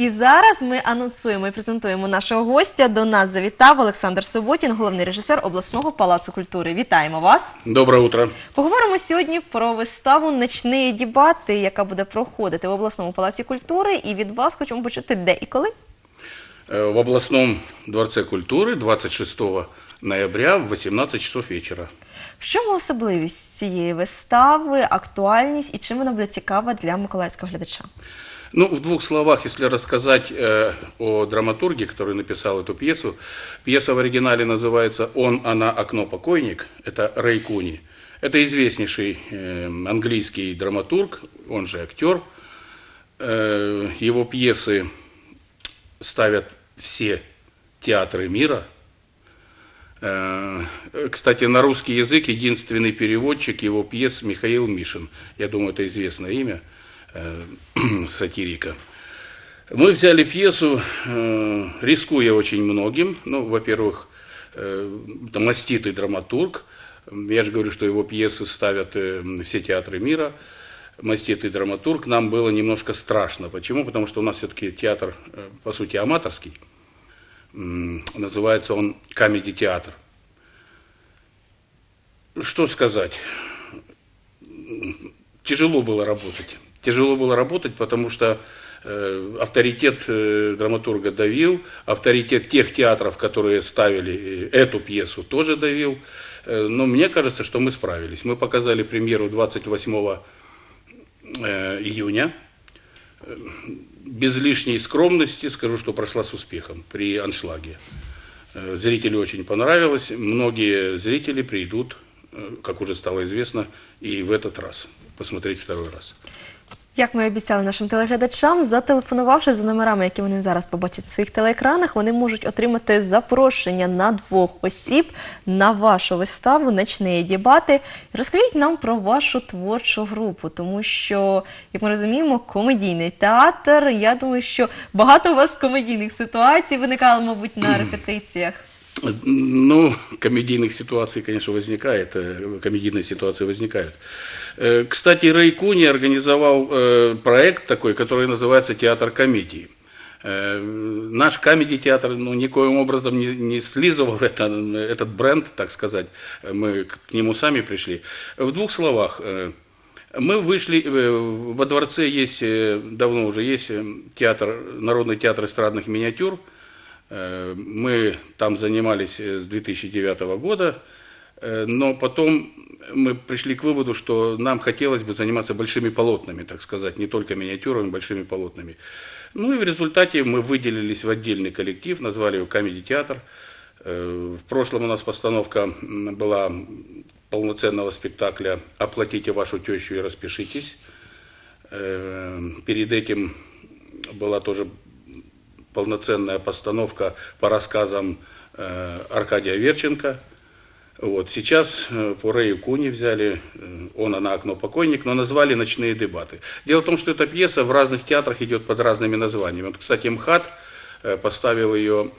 І зараз ми анонсуємо і презентуємо нашого гостя. До нас завітав Олександр Суботін, головний режисер обласного палацу культури. Вітаємо вас! Доброе утро. Поговоримо сьогодні про виставу «Ночні дебати», яка буде проходити в обласному палаці культури. І від вас хочемо почути, де і коли. Э, В областном дворце культуры 26 ноября в 18 часов вечера. В чому особливість цієї вистави, актуальність і чим вона буде цікава для миколаївського глядача? Ну, в двух словах, если рассказать э, о драматурге, который написал эту пьесу. Пьеса в оригинале называется «Он, она, окно, покойник». Это Рэй Куни. Это известнейший э, английский драматург, он же актер. Э, его пьесы ставят все театры мира. Э, Кстати, на русский язык единственный переводчик его пьес Михаил Мишин. Я думаю, это известное имя э, сатирика. Мы взяли пьесу, э, рискуя очень многим. Ну, во-первых, маститый драматург. Я же говорю, что его пьесы ставят все театры мира. Маститый драматург. Нам было немножко страшно. Почему? Потому что у нас все-таки театр, по сути, аматорский. Называется он «Камеди-театр». Что сказать? Тяжело было работать. Тяжело было работать, потому что э, авторитет э, драматурга давил, авторитет тех театров, которые ставили э, эту пьесу, тоже давил. Но мне кажется, что мы справились. Мы показали премьеру 28 э, июня. Без лишней скромности скажу, что прошла с успехом при аншлаге. Э, Зрителю очень понравилось. Многие зрители придут, э, как уже стало известно, и в этот раз посмотреть второй раз. Як ми обіцяли нашим телеглядачам, зателефонувавши за номерами, які вони зараз побачать в своїх телеекранах, вони можуть отримати запрошення на двох осіб на вашу виставу «Ночні дебати». Розкажіть нам про вашу творчу групу, тому що, як ми розуміємо, комедійний театр. Я думаю, що багато у вас комедійних ситуацій виникало, мабуть, на репетиціях. Ну, комедийных ситуаций, конечно, возникает, э, комедийные ситуации возникают. Э, Кстати, Рэй Куни организовал э, проект такой, который называется «Театр комедии». Наш комедий-театр ну, никоим образом не, не слизывал это, этот бренд, так сказать. Мы к нему сами пришли. В двух словах. Мы вышли, во дворце есть, давно уже есть театр, Народный театр эстрадных миниатюр. Э, Мы там занимались э, с 2009 года, э, но потом мы пришли к выводу, что нам хотелось бы заниматься большими полотнами, так сказать, не только миниатюрами, большими полотнами. Ну и в результате мы выделились в отдельный коллектив, назвали его «Камеди театр». Э, В прошлом у нас постановка была полноценного спектакля «Оплатите вашу тещу и распишитесь». Перед этим была тоже полноценная постановка по рассказам э, Аркадия Верченко. Вот. Сейчас э, по Рэю Куни взяли э, «Он, она, окно, покойник», но назвали «Ночные дебаты». Дело в том, что эта пьеса в разных театрах идет под разными названиями. Вот, кстати, МХАТ поставил ее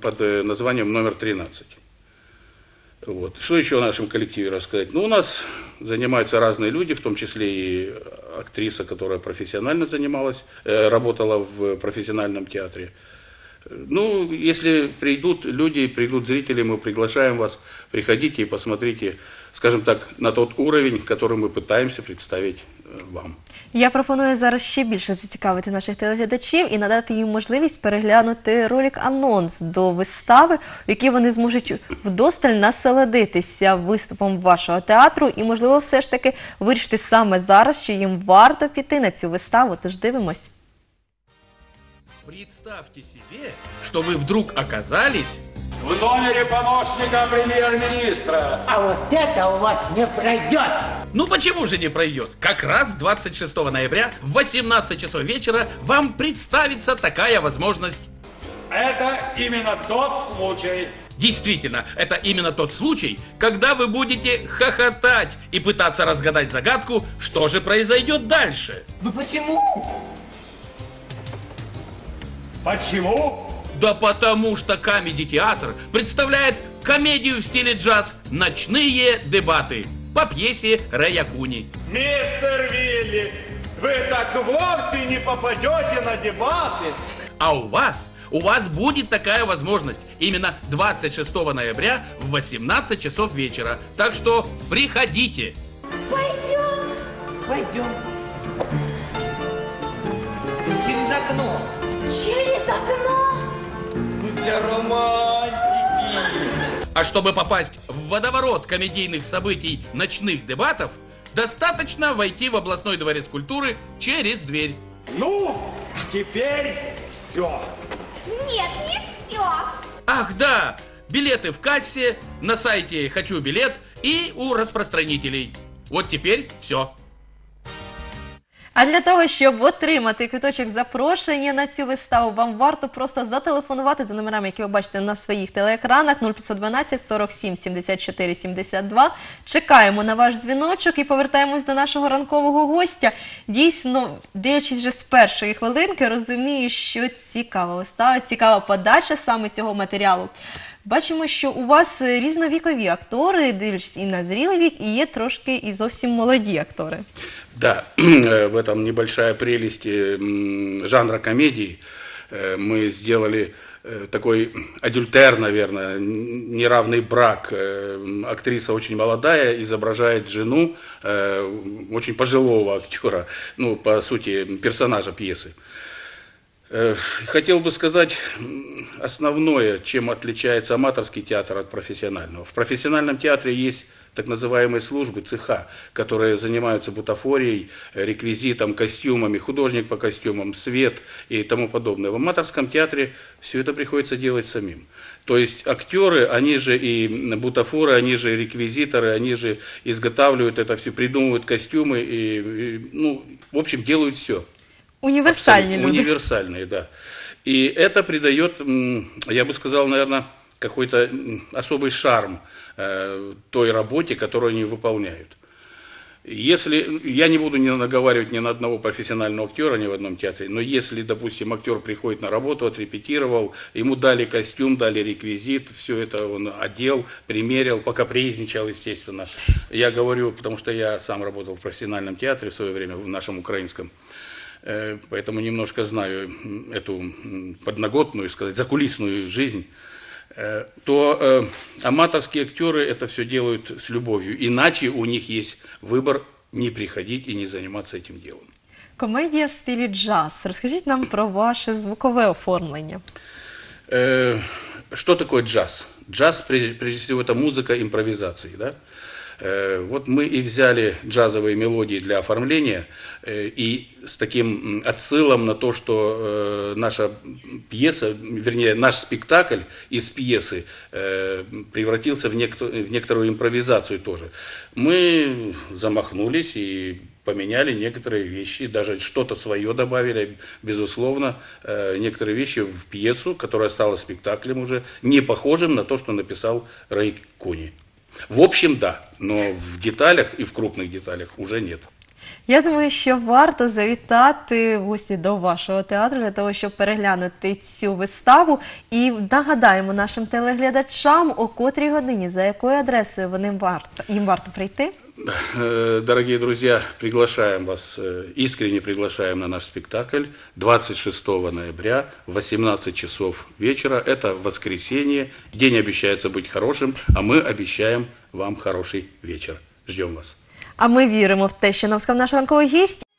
под названием «Номер 13». Вот. Что еще о нашем коллективе рассказать? Ну, у нас занимаются разные люди, в том числе и актриса, которая профессионально занималась, э, работала в профессиональном театре. Ну, если придут люди, придут зрители, мы приглашаем вас, приходите и посмотрите, скажем так, на тот уровень, который мы пытаемся представить э, вам. Я пропоную зараз ще більше зацікавити наших телеглядачів і надати їм можливість переглянути ролик анонс до вистави, в якій вони зможуть вдосталь насолодитися виступом вашого театру і, можливо, все ж таки вирішити саме зараз, що їм варто піти на цю виставу. Тож дивимось. Представьте себе, что вы вдруг оказались В номере помощника премьер-министра. А вот это у вас не пройдет. Ну почему же не пройдет? Как раз 26 ноября в 18 часов вечера вам представится такая возможность. Это именно тот случай. Действительно, это именно тот случай, когда вы будете хохотать и пытаться разгадать загадку, что же произойдет дальше. Ну почему? Почему? Да потому что Камеди Театр представляет комедию в стиле джаз «Ночные дебаты» по пьесе Рэя Куни. Мистер Вилли, вы так вовсе не попадете на дебаты. А у вас, у вас будет такая возможность именно 26 ноября в 18 часов вечера. Так что приходите. Пойдем. Пойдем. Через окно. Через окно. Для романтики. А чтобы попасть в водоворот комедийных событий ночных дебатов, достаточно войти в областной дворец культуры через дверь. Ну, теперь все. Нет, не все. Ах да, билеты в кассе, на сайте «Хочу билет» и у распространителей. Вот теперь все. А для того, щоб отримати квиточок запрошення на цю виставу, вам варто просто зателефонувати за номерами, які ви бачите на своїх телеекранах 0512 47 74 72. Чекаємо на ваш дзвіночок і повертаємось до нашого ранкового гостя. Дійсно, дивлячись вже з першої хвилинки, розумію, що цікава вистава, цікава подача саме цього матеріалу. Бачимо, що у вас е, різновікові актори, дивлячись і на зрілий вік, і є трошки і зовсім молоді актори. Да, э, в этом небольшая прелесть э, м, жанра комедии. Э, Мы сделали э, такой адюльтер, наверное, н- неравный брак. Э, м, Актриса очень молодая, изображает жену э, очень пожилого актера, ну, по сути, персонажа пьесы. Э, Хотел бы сказать основное, чем отличается аматорский театр от профессионального. В профессиональном театре есть так называемые службы, цеха, которые занимаются бутафорией, реквизитом, костюмами, художник по костюмам, свет и тому подобное. В аматорском театре все это приходится делать самим. То есть актеры, они же и бутафоры, они же реквизиторы, они же изготавливают это все, придумывают костюмы и, и, ну, в общем, делают все. Абсолютно, люди. Универсальные, да. И это придает, я бы сказал, наверное, какой-то особый шарм э, той работе, которую они выполняют. Если, я не буду не наговаривать ни на одного профессионального актера ни в одном театре, но если, допустим, актер приходит на работу, отрепетировал, ему дали костюм, дали реквизит, все это он одел, примерил, покапризничал, естественно. Я говорю, потому что я сам работал в профессиональном театре в свое время, в нашем украинском. Э, Поэтому немножко знаю м, эту м, подноготную, сказать, закулисную жизнь, э, то э, аматорские актеры это все делают с любовью. Иначе у них есть выбор не приходить и не заниматься этим делом. Комедія в стилі джаз. Розкажіть нам про ваше звукове оформлення. Э, Что такое джаз? Джаз, прежде, прежде всего, это музыка импровизации. Да? Э, Вот мы и взяли джазовые мелодии для оформления, э, и с таким отсылом на то, что э, наша пьеса, вернее, наш спектакль из пьесы превратился в, некоторую импровизацию тоже. Мы замахнулись и поменяли некоторые вещи, даже что-то свое добавили, безусловно, некоторые вещи в пьесу, которая стала спектаклем уже, не похожим на то, что написал Рэй Куни. В общем, да, но в деталях и в крупных деталях уже нет. Я думаю, що варто завітати гості до вашого театру для того, щоб переглянути цю виставу. І нагадаємо нашим телеглядачам, о котрій годині, за якою адресою вони варто їм варто прийти. Э, Дорогие друзья, приглашаем вас, э, искренне приглашаем на наш спектакль 26 ноября в 18 часов вечера. Это воскресенье. День обещается быть хорошим, а мы обещаем вам хороший вечер. Ждем вас. А ми віримо в те, що нам наш ранковий гість.